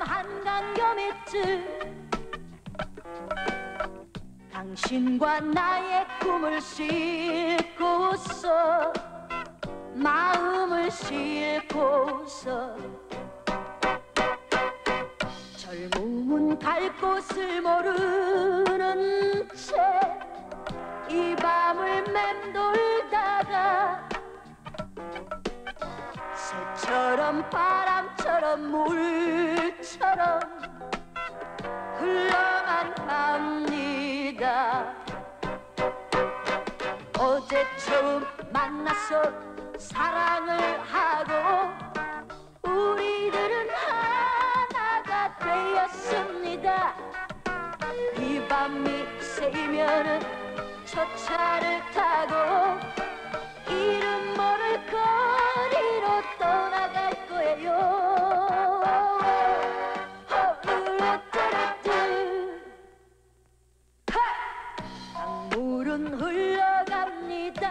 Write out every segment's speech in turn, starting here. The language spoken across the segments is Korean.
한강염이쯤 당신과 나의 꿈을 싣고서 마음을 싣고서. 젊음은 갈 곳을 모르는 채 새처럼 바람처럼 물처럼 흘러만 갑니다. 어제 처음 만나서 사랑을 하고 우리들은 하나가 되었습니다. 이 밤이 새이면은 첫 차를 타고 이름 모를 거 흘러갑니다.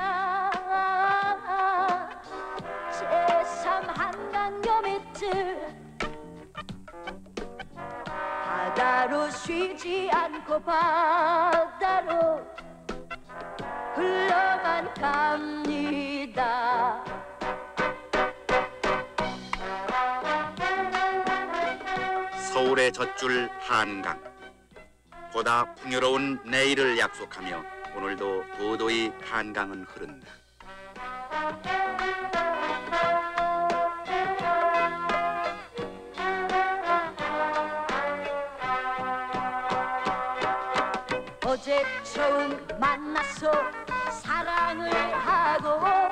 제3 한강염이쯤 바다로 쉬지 않고 바다로 흘러만 갑니다. 서울의 젖줄 한강. 보다 풍요로운 내일을 약속하며 오늘도 도도히 한강은 흐른다. 어제 처음 만나서 사랑을 하고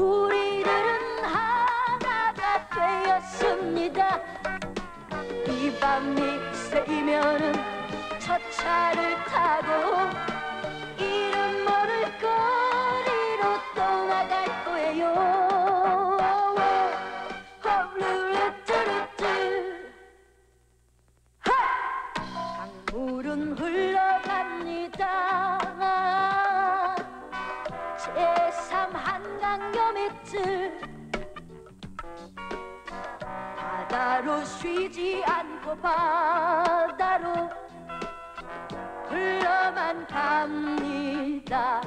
우리들은 하나가 되었습니다. 이 밤이 새이면은 첫 차를 타고 강물은 흘러갑니다. 제3 한강염이쯤 바다로 쉬지 않고 바다로 흘러만 갑니다